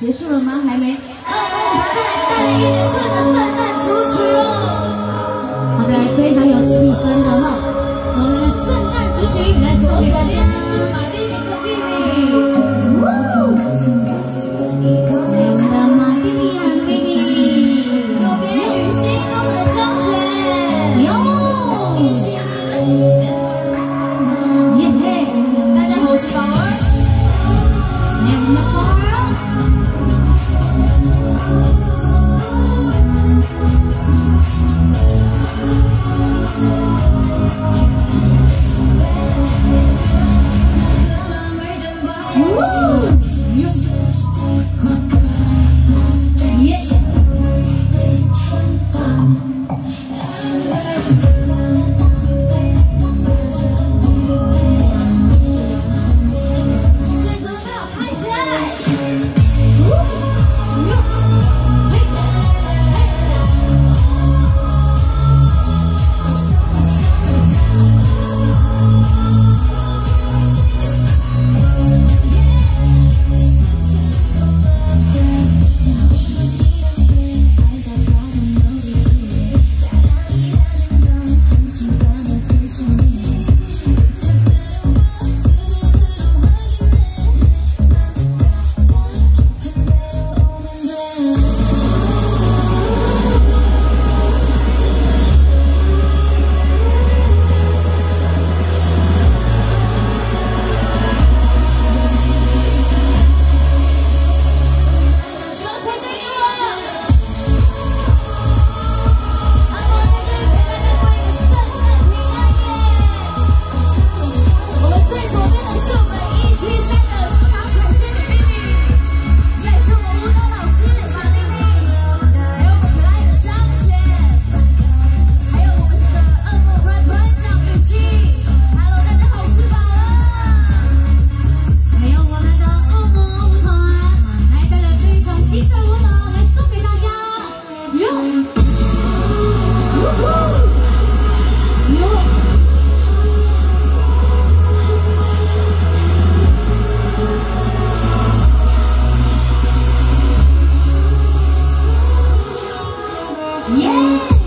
结束了吗？还没。那我们舞台再来带来一连串的圣诞组曲哦。好的，非常有气氛的哈。Yeah!